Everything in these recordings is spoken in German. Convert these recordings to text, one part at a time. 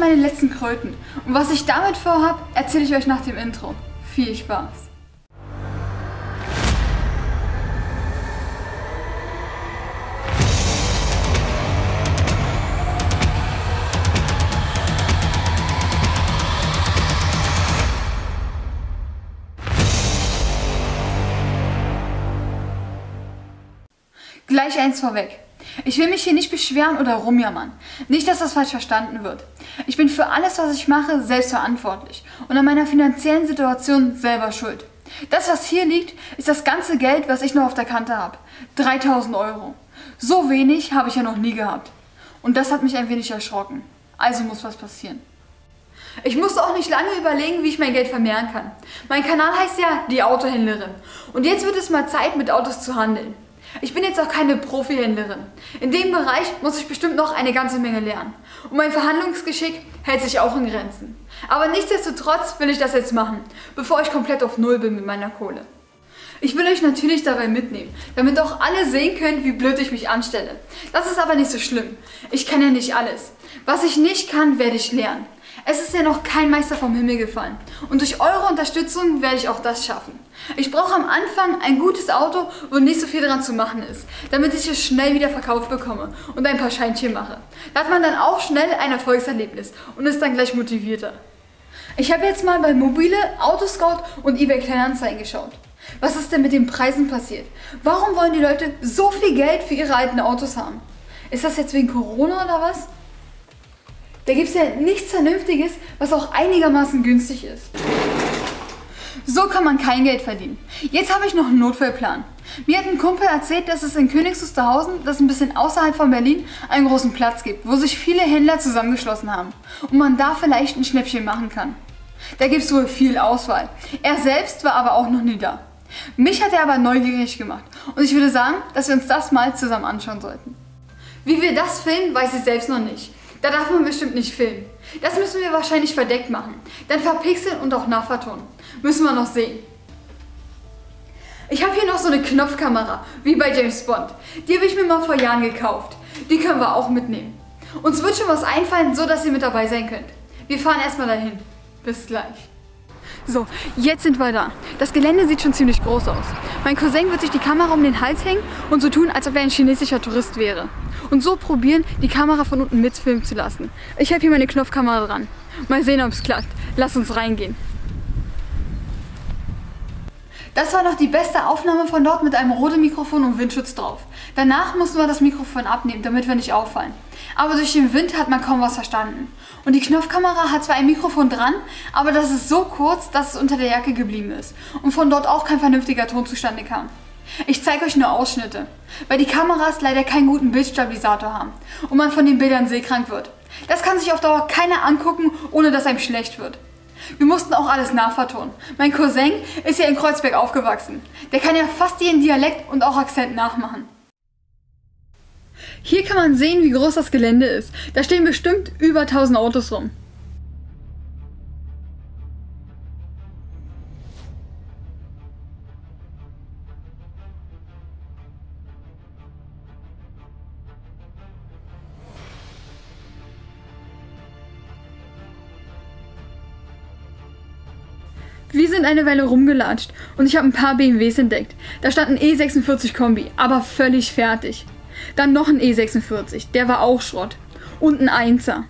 meine letzten Kröten und was ich damit vorhab, erzähle ich euch nach dem Intro. Viel Spaß! Gleich eins vorweg. Ich will mich hier nicht beschweren oder rumjammern. Nicht, dass das falsch verstanden wird. Ich bin für alles, was ich mache, selbst verantwortlich und an meiner finanziellen Situation selber schuld. Das, was hier liegt, ist das ganze Geld, was ich noch auf der Kante habe. 3000 Euro. So wenig habe ich ja noch nie gehabt. Und das hat mich ein wenig erschrocken. Also muss was passieren. Ich musste auch nicht lange überlegen, wie ich mein Geld vermehren kann. Mein Kanal heißt ja die Autohändlerin. Und jetzt wird es mal Zeit, mit Autos zu handeln. Ich bin jetzt auch keine Profihändlerin. In dem Bereich muss ich bestimmt noch eine ganze Menge lernen. Und mein Verhandlungsgeschick hält sich auch in Grenzen. Aber nichtsdestotrotz will ich das jetzt machen, bevor ich komplett auf Null bin mit meiner Kohle. Ich will euch natürlich dabei mitnehmen, damit auch alle sehen können, wie blöd ich mich anstelle. Das ist aber nicht so schlimm. Ich kann ja nicht alles. Was ich nicht kann, werde ich lernen. Es ist ja noch kein Meister vom Himmel gefallen. Und durch eure Unterstützung werde ich auch das schaffen. Ich brauche am Anfang ein gutes Auto, wo nicht so viel dran zu machen ist, damit ich es schnell wieder verkauft bekomme und ein paar Scheinchen mache. Da hat man dann auch schnell ein Erfolgserlebnis und ist dann gleich motivierter. Ich habe jetzt mal bei Mobile, Autoscout und eBay Kleinanzeigen geschaut. Was ist denn mit den Preisen passiert? Warum wollen die Leute so viel Geld für ihre alten Autos haben? Ist das jetzt wegen Corona oder was? Da gibt es ja nichts Vernünftiges, was auch einigermaßen günstig ist. So kann man kein Geld verdienen. Jetzt habe ich noch einen Notfallplan. Mir hat ein Kumpel erzählt, dass es in Königs Wusterhausen, das ein bisschen außerhalb von Berlin, einen großen Platz gibt, wo sich viele Händler zusammengeschlossen haben und man da vielleicht ein Schnäppchen machen kann. Da gibt es wohl viel Auswahl. Er selbst war aber auch noch nie da. Mich hat er aber neugierig gemacht und ich würde sagen, dass wir uns das mal zusammen anschauen sollten. Wie wir das filmen, weiß ich selbst noch nicht. Da darf man bestimmt nicht filmen. Das müssen wir wahrscheinlich verdeckt machen. Dann verpixeln und auch nachvertonen. Müssen wir noch sehen. Ich habe hier noch so eine Knopfkamera, wie bei James Bond. Die habe ich mir mal vor Jahren gekauft. Die können wir auch mitnehmen. Uns wird schon was einfallen, so dass ihr mit dabei sein könnt. Wir fahren erstmal dahin. Bis gleich. So, jetzt sind wir da. Das Gelände sieht schon ziemlich groß aus. Mein Cousin wird sich die Kamera um den Hals hängen und so tun, als ob er ein chinesischer Tourist wäre. Und so probieren, die Kamera von unten mitfilmen zu lassen. Ich habe hier meine Knopfkamera dran. Mal sehen, ob es klappt. Lass uns reingehen. Das war noch die beste Aufnahme von dort mit einem roten Mikrofon und Windschutz drauf. Danach mussten wir das Mikrofon abnehmen, damit wir nicht auffallen. Aber durch den Wind hat man kaum was verstanden. Und die Knopfkamera hat zwar ein Mikrofon dran, aber das ist so kurz, dass es unter der Jacke geblieben ist und von dort auch kein vernünftiger Ton zustande kam. Ich zeige euch nur Ausschnitte, weil die Kameras leider keinen guten Bildstabilisator haben und man von den Bildern seekrank wird. Das kann sich auf Dauer keiner angucken, ohne dass einem schlecht wird. Wir mussten auch alles nachvertonen. Mein Cousin ist ja in Kreuzberg aufgewachsen. Der kann ja fast jeden Dialekt und auch Akzent nachmachen. Hier kann man sehen, wie groß das Gelände ist. Da stehen bestimmt über 1000 Autos rum. Wir sind eine Weile rumgelatscht und ich habe ein paar BMWs entdeckt. Da stand ein E46 Kombi, aber völlig fertig. Dann noch ein E46, der war auch Schrott. Und ein Einser.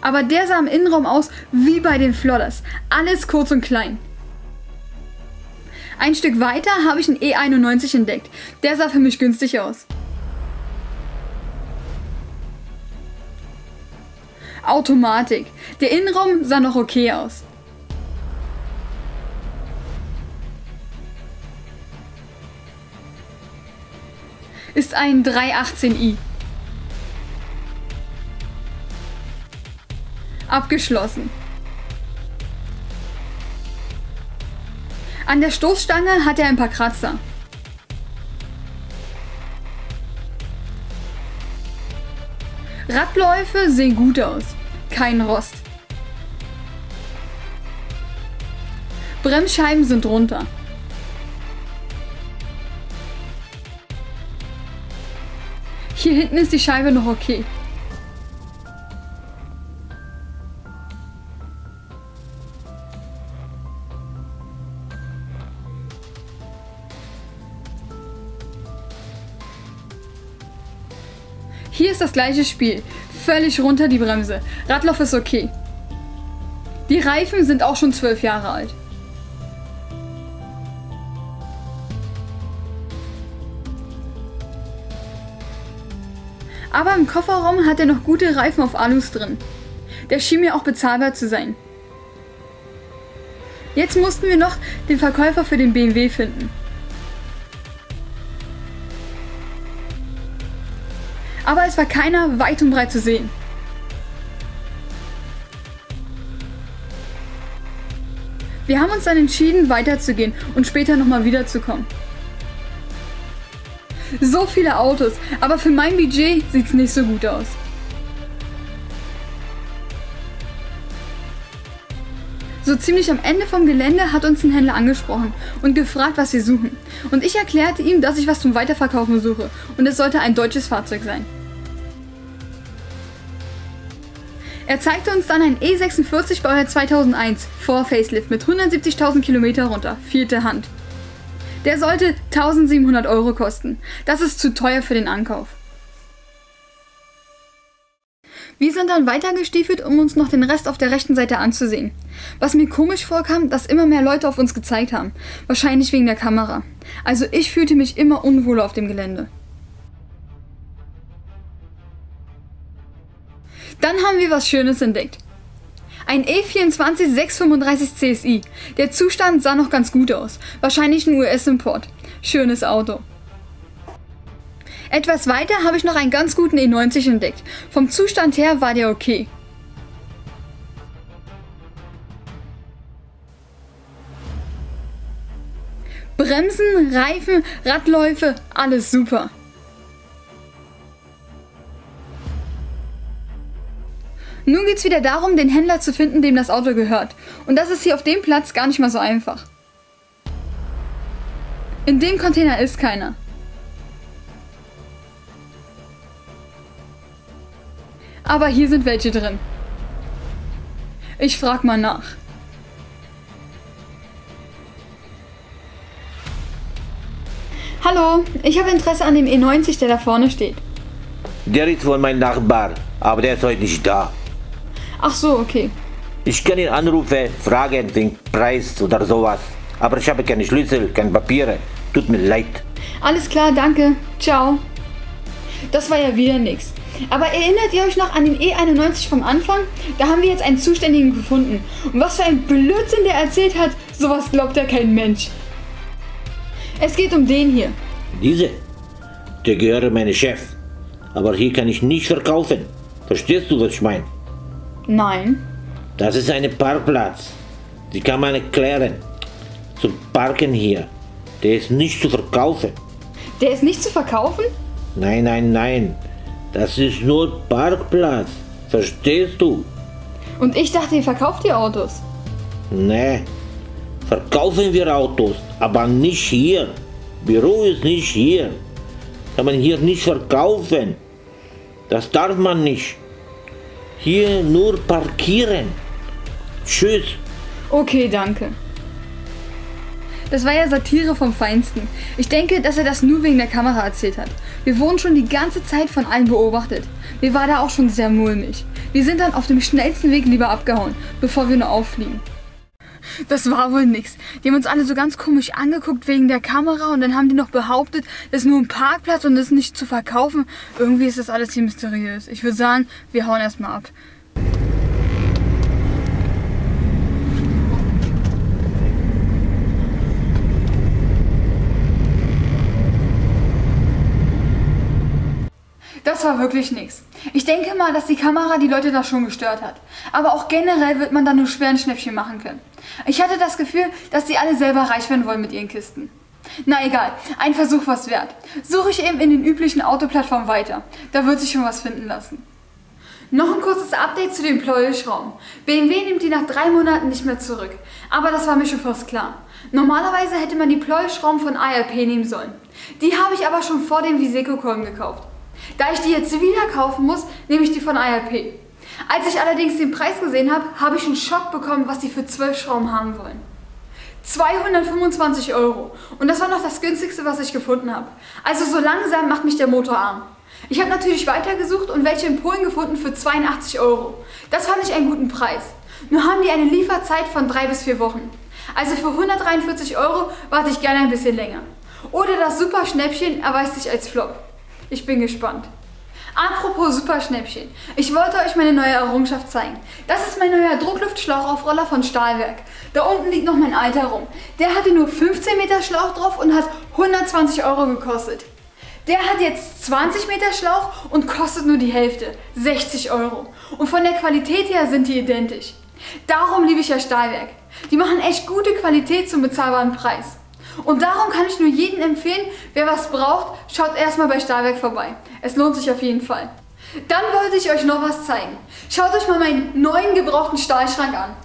Aber der sah im Innenraum aus wie bei den Flodders. Alles kurz und klein. Ein Stück weiter habe ich einen E91 entdeckt. Der sah für mich günstig aus. Automatik. Der Innenraum sah noch okay aus. Ist ein 318i. Abgeschlossen. An der Stoßstange hat er ein paar Kratzer. Radläufe sehen gut aus. Kein Rost. Bremsscheiben sind runter. Hier hinten ist die Scheibe noch okay. Hier ist das gleiche Spiel. Völlig runter die Bremse. Radlauf ist okay. Die Reifen sind auch schon zwölf Jahre alt. Aber im Kofferraum hat er noch gute Reifen auf Alus drin. Der schien mir auch bezahlbar zu sein. Jetzt mussten wir noch den Verkäufer für den BMW finden. Aber es war keiner weit und breit zu sehen. Wir haben uns dann entschieden, weiterzugehen und später nochmal wiederzukommen. So viele Autos, aber für mein Budget sieht es nicht so gut aus. So ziemlich am Ende vom Gelände hat uns ein Händler angesprochen und gefragt, was wir suchen. Und ich erklärte ihm, dass ich was zum Weiterverkaufen suche und es sollte ein deutsches Fahrzeug sein. Er zeigte uns dann ein E46 Baujahr 2001 vor Facelift mit 170.000 Kilometer runter, vierte Hand. Der sollte 1700 Euro kosten. Das ist zu teuer für den Ankauf. Wir sind dann weitergestiefelt, um uns noch den Rest auf der rechten Seite anzusehen. Was mir komisch vorkam, dass immer mehr Leute auf uns gezeigt haben. Wahrscheinlich wegen der Kamera. Also ich fühlte mich immer unwohl auf dem Gelände. Dann haben wir was Schönes entdeckt. Ein E24 635 CSI. Der Zustand sah noch ganz gut aus. Wahrscheinlich ein US-Import. Schönes Auto. Etwas weiter habe ich noch einen ganz guten E90 entdeckt. Vom Zustand her war der okay. Bremsen, Reifen, Radläufe, alles super. Nun geht es wieder darum, den Händler zu finden, dem das Auto gehört. Und das ist hier auf dem Platz gar nicht mal so einfach. In dem Container ist keiner. Aber hier sind welche drin. Ich frag mal nach. Hallo, ich habe Interesse an dem E90, der da vorne steht. Der ist wohl mein Nachbar, aber der ist heute nicht da. Ach so, okay. Ich kann ihn anrufen, fragen wegen Preis oder sowas. Aber ich habe keine Schlüssel, keine Papiere. Tut mir leid. Alles klar, danke. Ciao. Das war ja wieder nix. Aber erinnert ihr euch noch an den E91 vom Anfang? Da haben wir jetzt einen Zuständigen gefunden. Und was für ein Blödsinn der erzählt hat, sowas glaubt ja kein Mensch. Es geht um den hier. Diese? Der gehört meinem Chef. Aber hier kann ich nicht verkaufen. Verstehst du, was ich meine? Nein. Das ist ein Parkplatz. Die kann man erklären. Zum Parken hier. Der ist nicht zu verkaufen. Der ist nicht zu verkaufen? Nein, nein, nein. Das ist nur Parkplatz. Verstehst du? Und ich dachte, ihr verkauft die Autos. Nee. Verkaufen wir Autos, aber nicht hier. Büro ist nicht hier. Kann man hier nicht verkaufen. Das darf man nicht. Hier nur parkieren. Tschüss. Okay, danke. Das war ja Satire vom Feinsten. Ich denke, dass er das nur wegen der Kamera erzählt hat. Wir wurden schon die ganze Zeit von allen beobachtet. Mir war da auch schon sehr mulmig. Wir sind dann auf dem schnellsten Weg lieber abgehauen, bevor wir nur auffliegen. Das war wohl nix. Die haben uns alle so ganz komisch angeguckt wegen der Kamera und dann haben die noch behauptet, das ist nur ein Parkplatz und das ist nicht zu verkaufen. Irgendwie ist das alles hier mysteriös. Ich würde sagen, wir hauen erstmal ab. War wirklich nichts. Ich denke mal, dass die Kamera die Leute da schon gestört hat. Aber auch generell wird man da nur schwer ein Schnäppchen machen können. Ich hatte das Gefühl, dass die alle selber reich werden wollen mit ihren Kisten. Na egal, ein Versuch was wert. Suche ich eben in den üblichen Autoplattformen weiter. Da wird sich schon was finden lassen. Noch ein kurzes Update zu dem Pleuelschrauben. BMW nimmt die nach drei Monaten nicht mehr zurück. Aber das war mir schon fast klar. Normalerweise hätte man die Pleuelschrauben von ARP nehmen sollen. Die habe ich aber schon vor dem Viseco-Kolben gekauft. Da ich die jetzt wieder kaufen muss, nehme ich die von IRP. Als ich allerdings den Preis gesehen habe, habe ich einen Schock bekommen, was sie für 12 Schrauben haben wollen. 225 Euro. Und das war noch das günstigste, was ich gefunden habe. Also so langsam macht mich der Motor arm. Ich habe natürlich weitergesucht und welche in Polen gefunden für 82 Euro. Das fand ich einen guten Preis. Nur haben die eine Lieferzeit von 3 bis 4 Wochen. Also für 143 Euro warte ich gerne ein bisschen länger. Oder das Superschnäppchen erweist sich als Flop. Ich bin gespannt. Apropos Superschnäppchen. Ich wollte euch meine neue Errungenschaft zeigen. Das ist mein neuer Druckluftschlauchaufroller von Stahlwerk. Da unten liegt noch mein alter rum. Der hatte nur 15 Meter Schlauch drauf und hat 120 Euro gekostet. Der hat jetzt 20 Meter Schlauch und kostet nur die Hälfte, 60 Euro. Und von der Qualität her sind die identisch. Darum liebe ich ja Stahlwerk. Die machen echt gute Qualität zum bezahlbaren Preis. Und darum kann ich nur jedem empfehlen, wer was braucht, schaut erstmal bei Stahlwerk vorbei. Es lohnt sich auf jeden Fall. Dann wollte ich euch noch was zeigen. Schaut euch mal meinen neuen gebrauchten Stahlschrank an.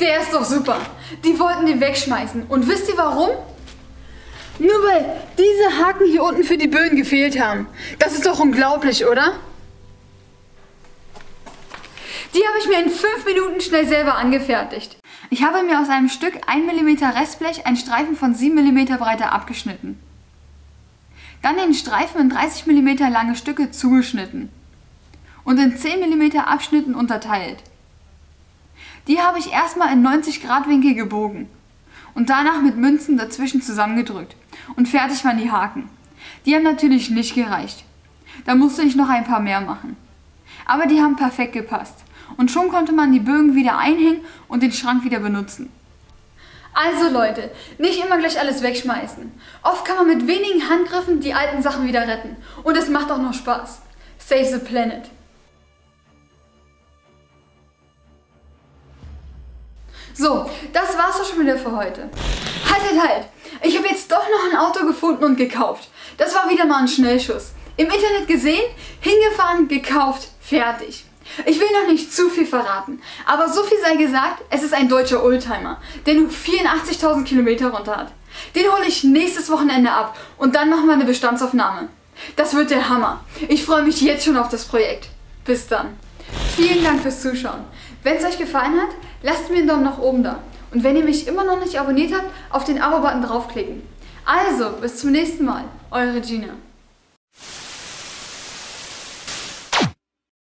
Der ist doch super. Die wollten den wegschmeißen. Und wisst ihr warum? Nur weil diese Haken hier unten für die Böden gefehlt haben. Das ist doch unglaublich, oder? Die habe ich mir in 5 Minuten schnell selber angefertigt. Ich habe mir aus einem Stück 1 mm Restblech einen Streifen von 7 mm Breite abgeschnitten. Dann den Streifen in 30 mm lange Stücke zugeschnitten und in 10 mm Abschnitten unterteilt. Die habe ich erstmal in 90 Grad Winkel gebogen und danach mit Münzen dazwischen zusammengedrückt und fertig waren die Haken. Die haben natürlich nicht gereicht. Da musste ich noch ein paar mehr machen. Aber die haben perfekt gepasst und schon konnte man die Bögen wieder einhängen und den Schrank wieder benutzen. Also Leute, nicht immer gleich alles wegschmeißen. Oft kann man mit wenigen Handgriffen die alten Sachen wieder retten. Und es macht auch noch Spaß. Save the planet. So, das war's doch schon wieder für heute. Haltet, halt! Ich habe jetzt doch noch ein Auto gefunden und gekauft. Das war wieder mal ein Schnellschuss. Im Internet gesehen, hingefahren, gekauft, fertig. Ich will noch nicht zu viel verraten, aber so viel sei gesagt, es ist ein deutscher Oldtimer, der nur 84.000 Kilometer runter hat. Den hole ich nächstes Wochenende ab und dann machen wir eine Bestandsaufnahme. Das wird der Hammer. Ich freue mich jetzt schon auf das Projekt. Bis dann. Vielen Dank fürs Zuschauen. Wenn es euch gefallen hat, lasst mir einen Daumen nach oben da. Und wenn ihr mich immer noch nicht abonniert habt, auf den Abo-Button draufklicken. Also, bis zum nächsten Mal. Eure Gina.